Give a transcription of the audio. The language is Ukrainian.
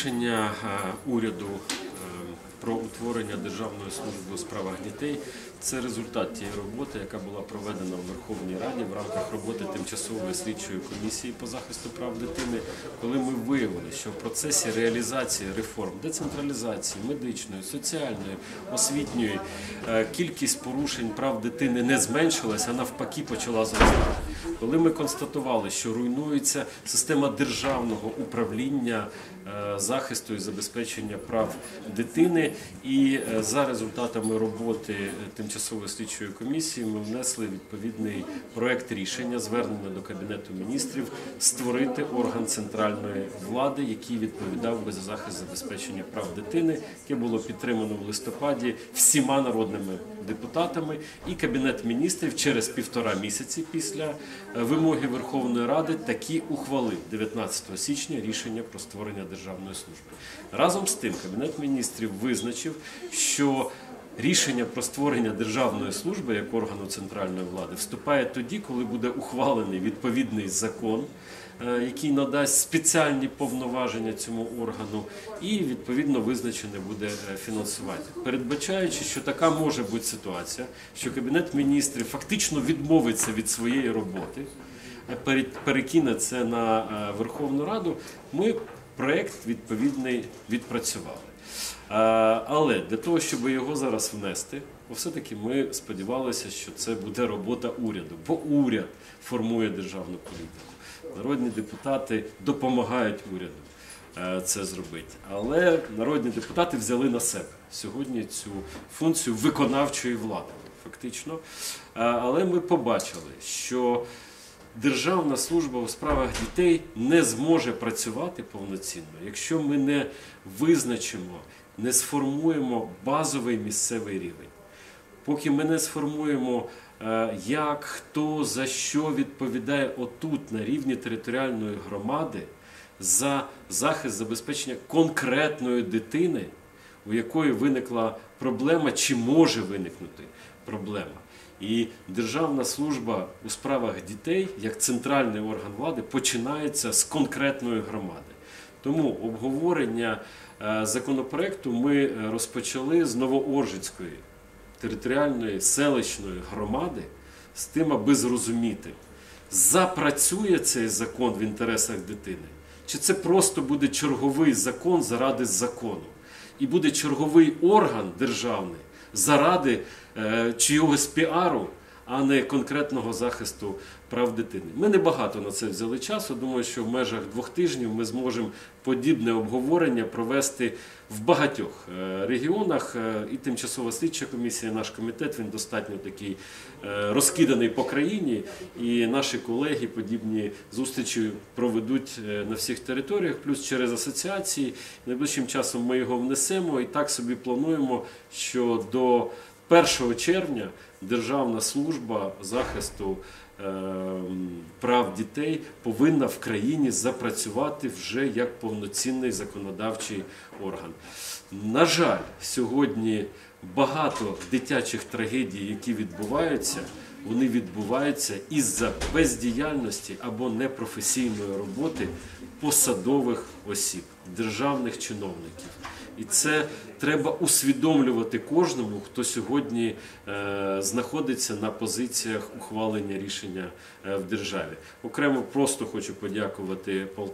Рішення е, уряду е, про утворення Державної служби у справах дітей це результат тієї роботи, яка була проведена в Верховній Раді в рамках роботи тимчасової слідчої комісії по захисту прав дитини, коли ми виявили, що в процесі реалізації реформ децентралізації, медичної, соціальної, освітньої е, кількість порушень прав дитини не зменшилася, а навпаки почала зростати. Коли ми констатували, що руйнується система державного управління е, захисту і забезпечення прав дитини, і е, за результатами роботи е, тимчасової слідчої комісії ми внесли відповідний проект рішення, звернення до кабінету міністрів створити орган центральної влади, який відповідав би за захист забезпечення прав дитини, яке було підтримано в листопаді всіма народними депутатами, і кабінет міністрів через півтора місяці після е, вимоги Верховної Ради такі ухвалив 19 січня рішення про створення державної служби. Разом з тим, кабінет міністрів визначив, що Рішення про створення державної служби як органу центральної влади вступає тоді, коли буде ухвалений відповідний закон, е, який надасть спеціальні повноваження цьому органу, і відповідно визначене буде е, фінансування, передбачаючи, що така може бути ситуація, що кабінет міністрів фактично відмовиться від своєї роботи, е, перекине це на Верховну Раду. Ми проект відповідний відпрацювали. Е, Але для того, щоб його зараз внести, бо все-таки ми сподівалися, що це буде робота уряду, бо уряд формує державну політику. Народні депутати допомагають уряду е, це зробити. Але народні депутати взяли на себе сьогодні цю функцію виконавчої влади, фактично. Е, Але ми побачили, що Державна служба у справах дітей не зможе працювати повноцінно, якщо ми не визначимо, не сформуємо базовий місцевий рівень. Поки ми не сформуємо, е, як, хто, за що відповідає отут на рівні територіальної громади за захист забезпечення конкретної дитини, у якої виникла проблема, чи може виникнути проблема. І Державна служба у справах дітей, як центральний орган влади, починається з конкретної громади. Тому обговорення е, законопроекту ми е, розпочали з Новооржицької територіальної селищної громади з тим, аби зрозуміти, запрацює цей закон в інтересах дитини, чи це просто буде черговий закон заради закону, і буде черговий орган державний заради е, чогось піару, а не конкретного захисту прав дитини. Ми небагато на це взяли часу. Думаю, що в межах двох тижнів ми зможемо подібне обговорення провести в багатьох е, регіонах. Е, І тимчасова слідча комісія, наш комітет, він достатньо такий е, розкиданий по країні. І наші колеги подібні зустрічі проведуть на всіх територіях, плюс через асоціації. Найближчим часом ми його внесемо і так собі плануємо, що до 1 червня Державна служба захисту е, прав дітей повинна в країні запрацювати вже як повноцінний законодавчий орган. На жаль, сьогодні багато дитячих трагедій, які відбуваються, вони відбуваються із-за бездіяльності або непрофесійної роботи посадових осіб, державних чиновників. І це треба усвідомлювати кожному, хто сьогодні е, знаходиться на позиціях ухвалення рішення е, в державі. Окремо просто хочу подякувати Пол.